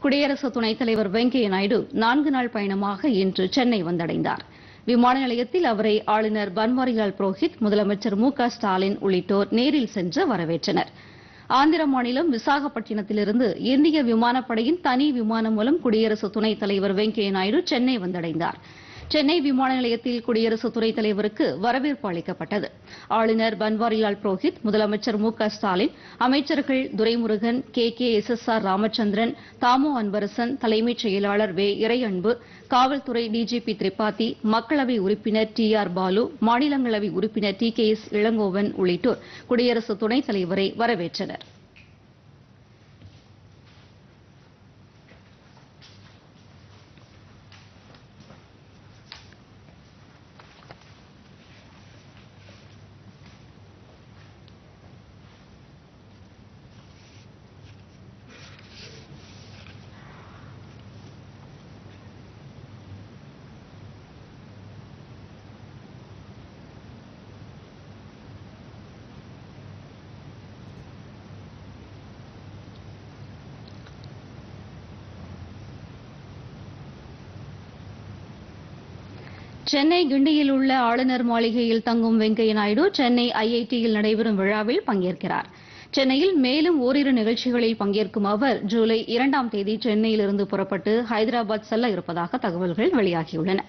குடியரசு துணைத் தலைவர் வெங்கையா நாயுடு நான்கு நாள் பயணமாக இன்று சென்னை வந்தடைந்தார். விமான நிலையத்தில் அவரை ஆளுநர் பன்வாரிலால் புரோஹித் முதலமைச்சர் மு க ஸ்டாலின் உள்ளிட்டோர் நேரில் சென்று வரவேற்றனர். ஆந்திர மாநிலம் விசாகப்பட்டினத்திலிருந்து இந்திய விமானப்படையின் தனி விமானம் மூலம் குடியரசு துணைத் தலைவர் வெங்கையா நாயுடு சென்னை வந்தடைந்தார். சென்னை விமான நிலையத்தில் குடியரசு துணைத் தலைவருக்கு வரவேற்பு அளிக்கப்பட்டது. ஆளுநர் பன்வாரிலால் புரோஹித் முதலமைச்சர் மு க ஸ்டாலின் அமைச்சர்கள் Duraimurugan K. K. S. S. R. Ramachandran Thamo Anbarasan தலைமைச் செயலாளர் வே. இறையன்பு காவல்துறை டிஜிபி திரிபாதி மக்களவை உறுப்பினர் டி. ஆர். பாலு மாநிலங்களவை உறுப்பினர் டி. கே. எஸ். இளங்கோவன் உள்ளிட்டோர் குடியரசு துணைத் தலைவரை வரவேற்றனர். சென்னை கிண்டியில் உள்ள ஆளுநர் மாளிகையில் தங்கும் வெங்கையா நாயுடு சென்னை ஐஐடியில் நடைபெறும் விழாவில் பங்கேற்கிறார். சென்னையில் மேலும் ஓரிரு நிகழ்ச்சிகளில் பங்கேற்கும் அவர் ஜூலை இரண்டாம் தேதி சென்னையிலிருந்து புறப்பட்டு ஹைதராபாத் செல்ல இருப்பதாக தகவல்கள் வெளியாகியுள்ளன.